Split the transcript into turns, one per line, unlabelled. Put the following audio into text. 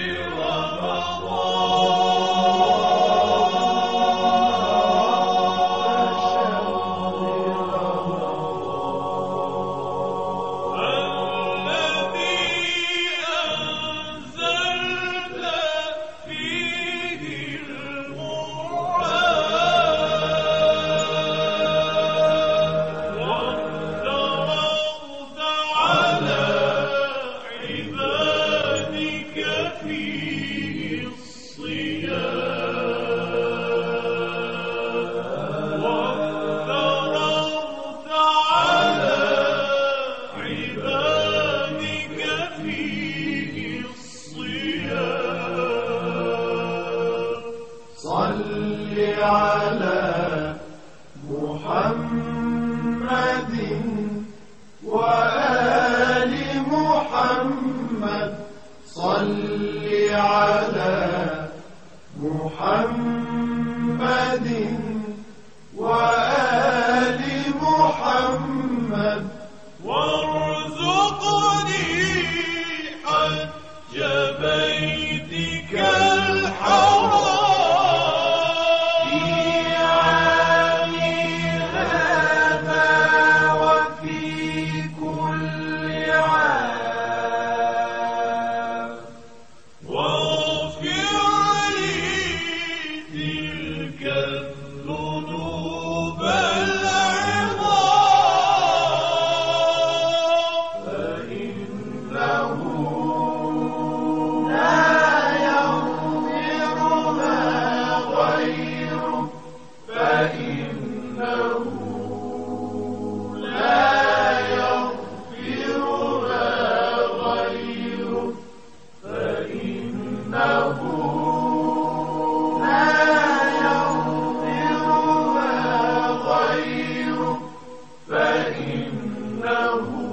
you. صل على محمد فإنه